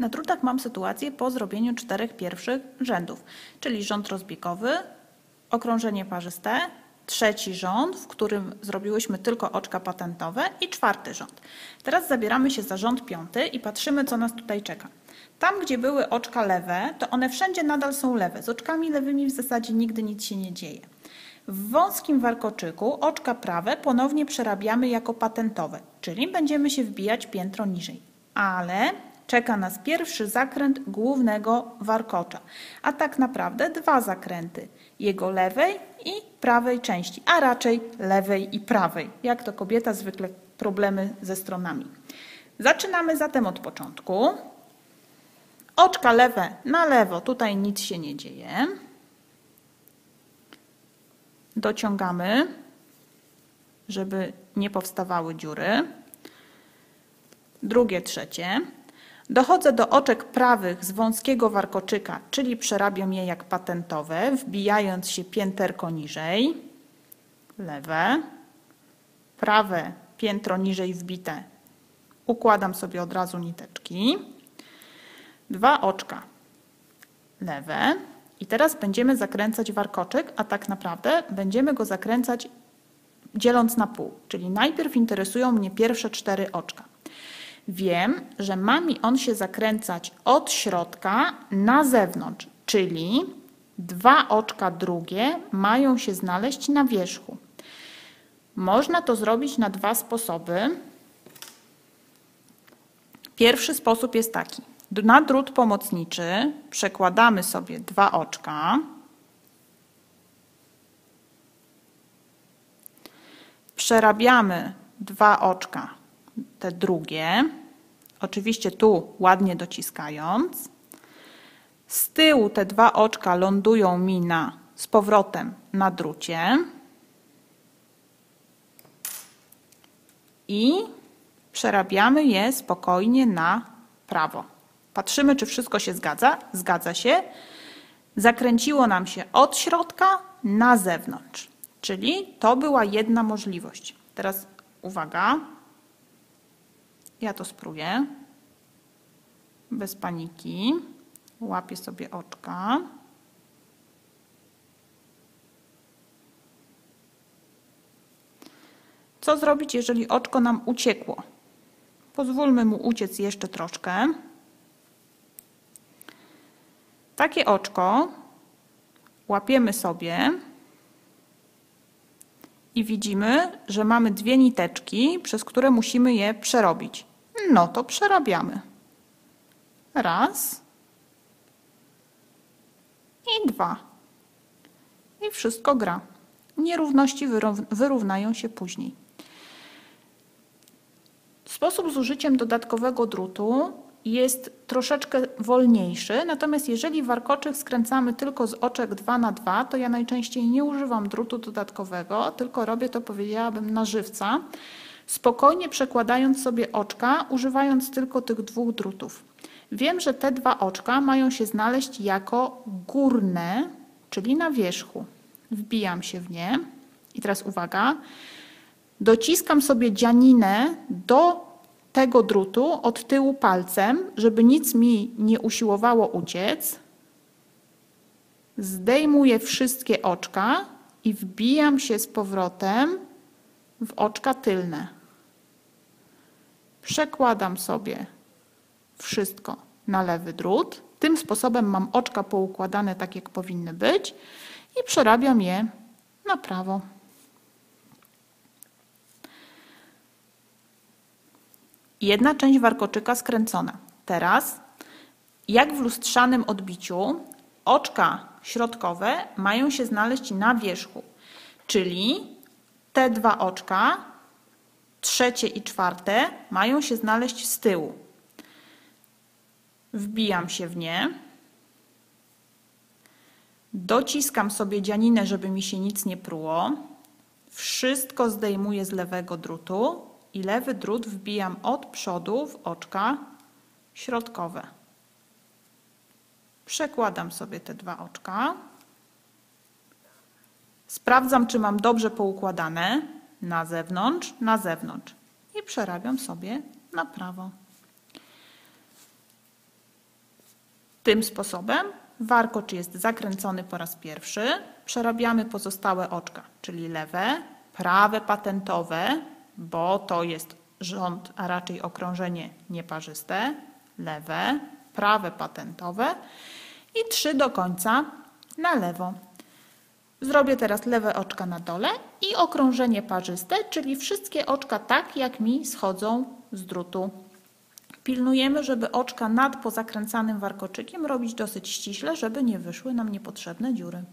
Na drutach mam sytuację po zrobieniu czterech pierwszych rzędów, czyli rząd rozbiegowy, okrążenie parzyste, trzeci rząd, w którym zrobiłyśmy tylko oczka patentowe i czwarty rząd. Teraz zabieramy się za rząd piąty i patrzymy, co nas tutaj czeka. Tam, gdzie były oczka lewe, to one wszędzie nadal są lewe. Z oczkami lewymi w zasadzie nigdy nic się nie dzieje. W wąskim warkoczyku oczka prawe ponownie przerabiamy jako patentowe, czyli będziemy się wbijać piętro niżej. Ale czeka nas pierwszy zakręt głównego warkocza, a tak naprawdę dwa zakręty, jego lewej i prawej części, a raczej lewej i prawej. Jak to kobieta zwykle problemy ze stronami. Zaczynamy zatem od początku. Oczka lewe na lewo, tutaj nic się nie dzieje. Dociągamy, żeby nie powstawały dziury. Drugie, trzecie. Dochodzę do oczek prawych z wąskiego warkoczyka, czyli przerabiam je jak patentowe, wbijając się pięterko niżej. Lewe. Prawe piętro niżej wbite. Układam sobie od razu niteczki. Dwa oczka lewe. I teraz będziemy zakręcać warkoczek, a tak naprawdę będziemy go zakręcać dzieląc na pół. Czyli najpierw interesują mnie pierwsze cztery oczka. Wiem, że ma mi on się zakręcać od środka na zewnątrz, czyli dwa oczka drugie mają się znaleźć na wierzchu. Można to zrobić na dwa sposoby. Pierwszy sposób jest taki. Na drut pomocniczy przekładamy sobie dwa oczka. Przerabiamy dwa oczka, te drugie. Oczywiście tu ładnie dociskając. Z tyłu te dwa oczka lądują mi na, z powrotem na drucie. I przerabiamy je spokojnie na prawo. Patrzymy, czy wszystko się zgadza. Zgadza się. Zakręciło nam się od środka na zewnątrz. Czyli to była jedna możliwość. Teraz uwaga. Ja to spróbuję. Bez paniki. Łapię sobie oczka. Co zrobić, jeżeli oczko nam uciekło? Pozwólmy mu uciec jeszcze troszkę. Takie oczko łapiemy sobie i widzimy, że mamy dwie niteczki, przez które musimy je przerobić. No to przerabiamy. Raz i dwa. I wszystko gra. Nierówności wyrównają się później. Sposób z użyciem dodatkowego drutu jest troszeczkę wolniejszy, natomiast jeżeli warkoczek skręcamy tylko z oczek 2 na 2, to ja najczęściej nie używam drutu dodatkowego, tylko robię to powiedziałabym na żywca, spokojnie przekładając sobie oczka, używając tylko tych dwóch drutów. Wiem, że te dwa oczka mają się znaleźć jako górne, czyli na wierzchu. Wbijam się w nie i teraz uwaga, dociskam sobie dzianinę do tego drutu od tyłu palcem, żeby nic mi nie usiłowało uciec. Zdejmuję wszystkie oczka i wbijam się z powrotem w oczka tylne. Przekładam sobie wszystko na lewy drut. Tym sposobem mam oczka poukładane tak, jak powinny być i przerabiam je na prawo. Jedna część warkoczyka skręcona. Teraz, jak w lustrzanym odbiciu, oczka środkowe mają się znaleźć na wierzchu, czyli te dwa oczka, trzecie i czwarte, mają się znaleźć z tyłu. Wbijam się w nie. Dociskam sobie dzianinę, żeby mi się nic nie pruło. Wszystko zdejmuję z lewego drutu i lewy drut wbijam od przodu w oczka środkowe. Przekładam sobie te dwa oczka. Sprawdzam, czy mam dobrze poukładane na zewnątrz, na zewnątrz i przerabiam sobie na prawo. Tym sposobem warkocz jest zakręcony po raz pierwszy. Przerabiamy pozostałe oczka, czyli lewe, prawe patentowe, bo to jest rząd, a raczej okrążenie nieparzyste, lewe, prawe patentowe i trzy do końca na lewo. Zrobię teraz lewe oczka na dole i okrążenie parzyste, czyli wszystkie oczka tak, jak mi schodzą z drutu. Pilnujemy, żeby oczka nad pozakręcanym warkoczykiem robić dosyć ściśle, żeby nie wyszły nam niepotrzebne dziury.